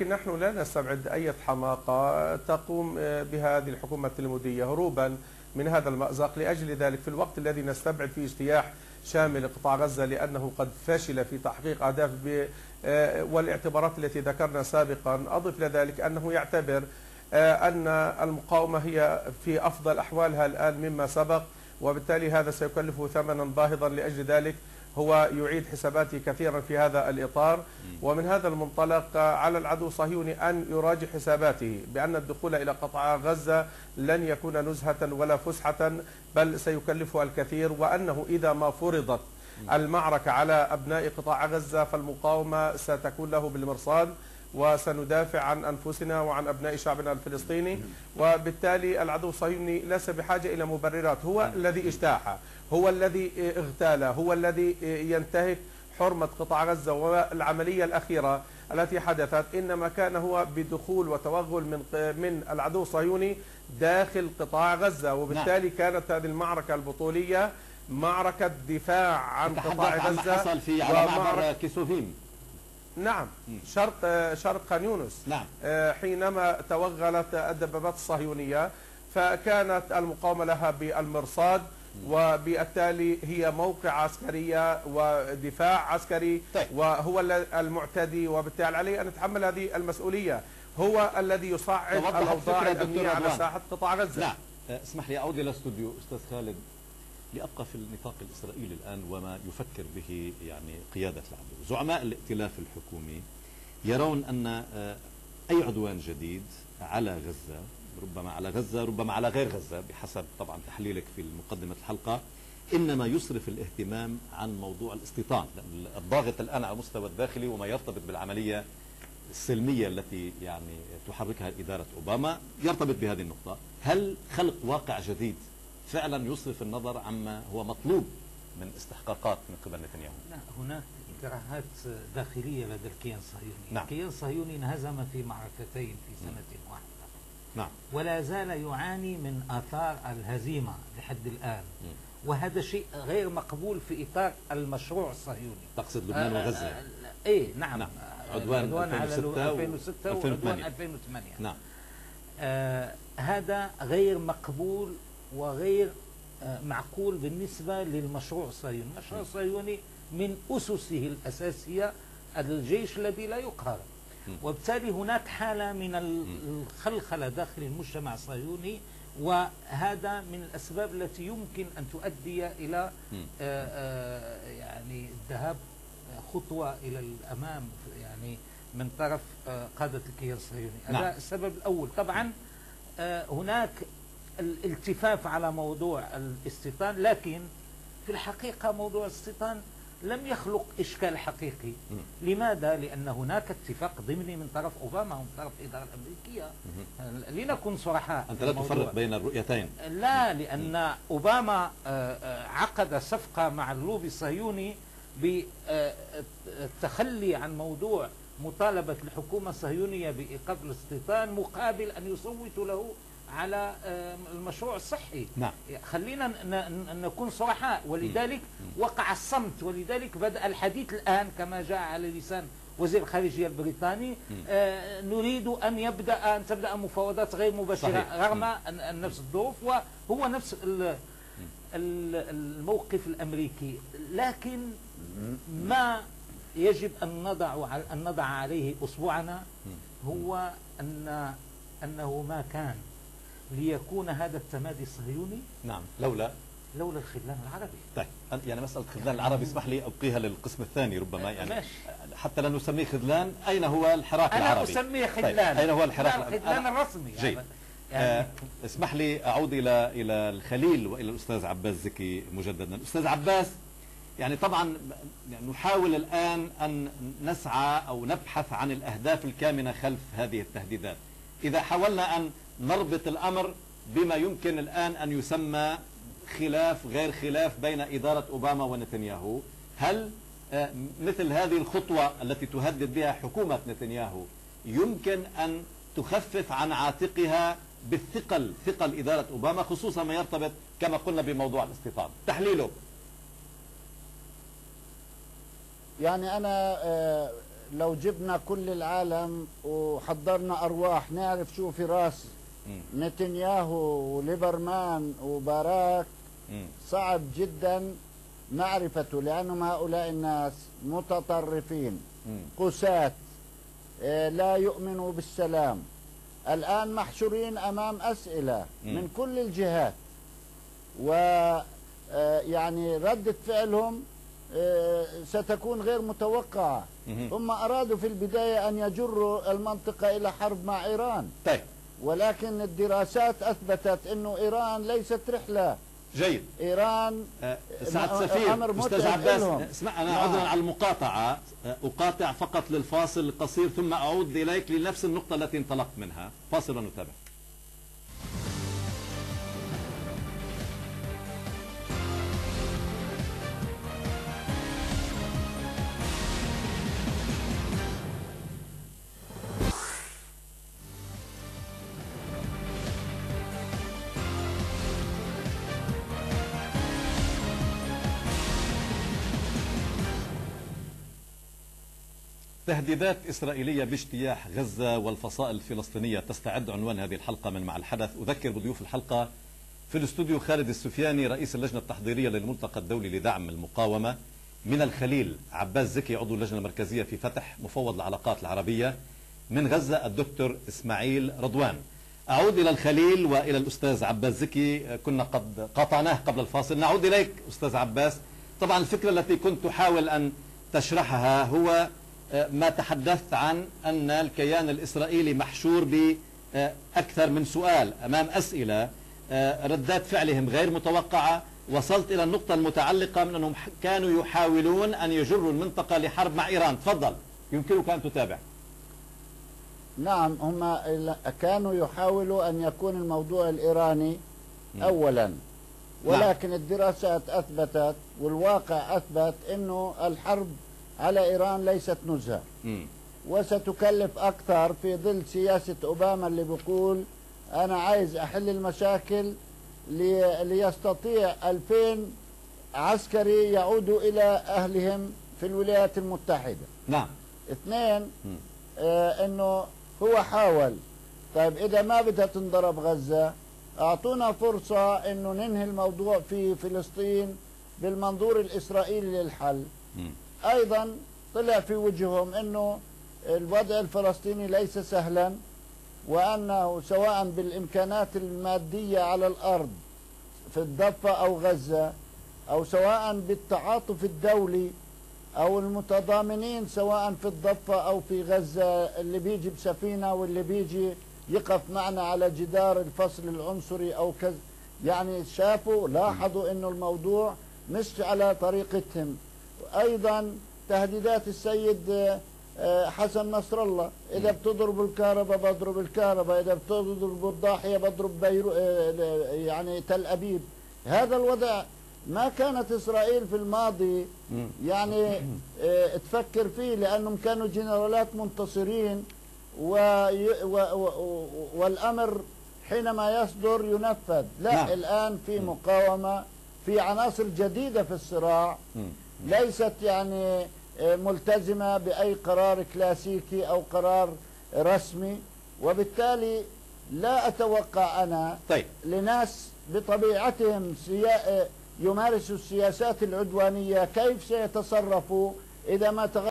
لكن نحن لا نستبعد أي حماقة تقوم بهذه الحكومة التلمودية. هروبا من هذا المأزق لأجل ذلك في الوقت الذي نستبعد فيه اجتياح شامل لقطاع غزة لأنه قد فشل في تحقيق أهداف والاعتبارات التي ذكرنا سابقا. أضف إلى ذلك أنه يعتبر أن المقاومة هي في أفضل أحوالها الآن مما سبق وبالتالي هذا سيكلفه ثمنا باهظا لأجل ذلك. هو يعيد حساباته كثيرا في هذا الإطار. ومن هذا المنطلق على العدو الصهيوني أن يراجع حساباته بأن الدخول إلى قطاع غزة لن يكون نزهة ولا فسحة بل سيكلفه الكثير وأنه إذا ما فرضت المعركة على أبناء قطاع غزة فالمقاومة ستكون له بالمرصاد. وسندافع عن أنفسنا وعن أبناء شعبنا الفلسطيني. وبالتالي العدو الصهيوني ليس بحاجة إلى مبررات. هو الذي اجتاح هو الذي اغتال هو الذي ينتهك حرمة قطاع غزة والعملية الأخيرة التي حدثت. إنما كان هو بدخول وتوغل من من العدو الصهيوني داخل قطاع غزة. وبالتالي كانت هذه المعركة البطولية معركة دفاع عن قطاع غزة حصل في على معبر كيسوفيم. نعم. شرق شرق خان يونس. نعم. حينما توغلت الدبابات الصهيونية فكانت المقاومة لها بالمرصاد وبالتالي هي موقع عسكرية ودفاع عسكري طيب. وهو المعتدي وبالتالي عليه أن يتحمل هذه المسؤولية. هو الذي يصعد الأوضاع الأمنية على ساحة قطاع غزة. نعم. اسمح لي أعود إلى استوديو أستاذ خالد. لأبقى في النطاق الإسرائيلي الآن وما يفكر به يعني قيادة العدو. زعماء الائتلاف الحكومي يرون أن أي عدوان جديد على غزة ربما على غزة ربما على غير غزة بحسب طبعا تحليلك في مقدمة الحلقة إنما يصرف الاهتمام عن موضوع الاستيطان. الضاغط الآن على المستوى الداخلي وما يرتبط بالعملية السلمية التي يعني تحركها إدارة أوباما يرتبط بهذه النقطة. هل خلق واقع جديد فعلا يصرف النظر عما هو مطلوب من استحقاقات من قبل نتنياهو. لا هناك كراهات داخلية لدى الكيان الصهيوني. نعم. الكيان الصهيوني انهزم في معركتين في سنة واحدة. نعم. ولا زال يعاني من آثار الهزيمة لحد الآن. وهذا شيء غير مقبول في إطار المشروع الصهيوني. تقصد لبنان وغزة يعني. إيه نعم, نعم. عدوان عدوان على 2006 2006 و وعدوان 2008 نعم. آه هذا غير مقبول وغير آه معقول بالنسبة للمشروع الصهيوني. المشروع الصهيوني من أسسه الأساسية الجيش الذي لا يقهر. وبالتالي هناك حالة من الخلخلة داخل المجتمع الصهيوني وهذا من الأسباب التي يمكن أن تؤدي إلى آه، آه، يعني الذهاب خطوة إلى الأمام يعني من طرف قادة الكيان الصهيوني. نعم. هذا السبب الأول. طبعا هناك الالتفاف على موضوع الاستيطان لكن في الحقيقة موضوع الاستيطان لم يخلق إشكال حقيقي. لماذا؟ لأن هناك اتفاق ضمني من طرف أوباما ومن طرف الإدارة الأمريكية. لنكن صراحة أنت لا تفرق بين الرؤيتين. لا لأن أوباما آه، آه، عقد صفقة مع اللوبي الصهيوني بالتخلي عن موضوع مطالبة الحكومة الصهيونية بإيقاف الاستيطان مقابل أن يصوتوا له على المشروع الصحي. نعم. خلينا نكون صرحاء ولذلك وقع الصمت. ولذلك بدأ الحديث الآن كما جاء على لسان وزير الخارجية البريطاني. آه نريد أن يبدأ أن تبدأ مفاوضات غير مباشرة صحيح. رغم نفس الظروف وهو نفس الموقف الأمريكي. لكن ما يجب أن نضع أن نضع عليه أصبعنا هو أن أنه ما كان. ليكون هذا التمادي الصهيوني نعم لولا. لولا الخذلان العربي. طيب يعني مسألة الخذلان العربي اسمح لي أبقيها للقسم الثاني ربما يعني ماشي. حتى لا نسميه خذلان أين هو الحراك أنا العربي؟ أنا أسميه طيب، خذلان. أين هو الحراك العربي الخذلان الرسمي. جيد. يعني. آه اسمح لي أعود إلى إلى الخليل وإلى الأستاذ عباس زكي مجددا. الأستاذ عباس يعني طبعا نحاول الآن أن نسعى أو نبحث عن الأهداف الكامنة خلف هذه التهديدات. إذا حاولنا أن نربط الأمر بما يمكن الآن أن يسمى خلاف غير خلاف بين إدارة أوباما ونتنياهو. هل آه، مثل هذه الخطوة التي تهدد بها حكومة نتنياهو يمكن أن تخفف عن عاتقها بالثقل ثقل إدارة أوباما خصوصا ما يرتبط كما قلنا بموضوع الاستيطان؟ تحليله. يعني أنا آه، لو جبنا كل العالم وحضرنا أرواح نعرف شو في رأس. نتنياهو وليبرمان وباراك. صعب جدا معرفته لانهم هؤلاء الناس متطرفين. قساة آه، لا يؤمنوا بالسلام الآن محشورين أمام أسئلة مم. من كل الجهات و آه، ردة فعلهم ستكون غير متوقعة. هم أرادوا في البداية أن يجروا المنطقة إلى حرب مع إيران. طيب. ولكن الدراسات أثبتت أنه إيران ليست رحلة. جيد. إيران آه، سعد أمر سفير أستاذ عباس. آه، اسمع أنا نعم. عذرا على المقاطعة. آه، أقاطع فقط للفاصل القصير ثم أعود إليك لنفس النقطة التي انطلقت منها. فاصل ونتابع تهديدات إسرائيلية باجتياح غزة والفصائل الفلسطينية تستعد عنوان هذه الحلقة من مع الحدث. أذكر بضيوف الحلقة في الاستوديو خالد السفياني رئيس اللجنة التحضيرية للملتقى الدولي لدعم المقاومة من الخليل عباس زكي عضو اللجنة المركزية في فتح مفوض العلاقات العربية من غزة الدكتور إسماعيل رضوان. أعود إلى الخليل وإلى الأستاذ عباس زكي. كنا قد قاطعناه قبل الفاصل. نعود إليك أستاذ عباس. طبعا الفكرة التي كنت تحاول أن تشرحها هو ما تحدثت عن أن الكيان الإسرائيلي محشور بأكثر من سؤال أمام أسئلة آه، ردات فعلهم غير متوقعة وصلت إلى النقطة المتعلقة من أنهم كانوا يحاولون أن يجروا المنطقة لحرب مع إيران. تفضل. يمكنك أن تتابع. نعم هم كانوا يحاولوا أن يكون الموضوع الإيراني أولا. ولكن الدراسات أثبتت والواقع أثبت أنه الحرب على إيران ليست نزهة. وستكلف أكثر في ظل سياسة أوباما اللي بيقول أنا عايز أحل المشاكل لي ليستطيع 2000 عسكري يعودوا إلى أهلهم في الولايات المتحدة نعم اثنين. آه إنه هو حاول طيب إذا ما بدها تنضرب غزة أعطونا فرصة إنه ننهي الموضوع في فلسطين بالمنظور الإسرائيلي للحل مم. أيضا طلع في وجههم إنه الوضع الفلسطيني ليس سهلا وانه سواء بالإمكانات المادية على الأرض في الضفة أو غزة أو سواء بالتعاطف الدولي أو المتضامنين سواء في الضفة أو في غزة اللي بيجي بسفينة واللي بيجي يقف معنا على جدار الفصل العنصري أو كذا. يعني شافوا لاحظوا إنه الموضوع مش على طريقتهم. أيضا تهديدات السيد آه، آه، حسن نصر الله إذا بتضربوا الكهرباء بضرب الكهرباء إذا بتضربوا الضاحيه بضرب بيرو آه، يعني تل أبيب هذا الوضع ما كانت إسرائيل في الماضي مم. يعني تفكر فيه لأنهم كانوا جنرالات منتصرين وي و و والأمر حينما يصدر ينفذ لا نعم. الآن في مقاومة في عناصر جديدة في الصراع. ليست يعني آه، ملتزمة بأي قرار كلاسيكي أو قرار رسمي. وبالتالي لا أتوقع أنا طيب. لناس بطبيعتهم سيا... يمارسوا السياسات العدوانية كيف سيتصرفوا إذا ما تغير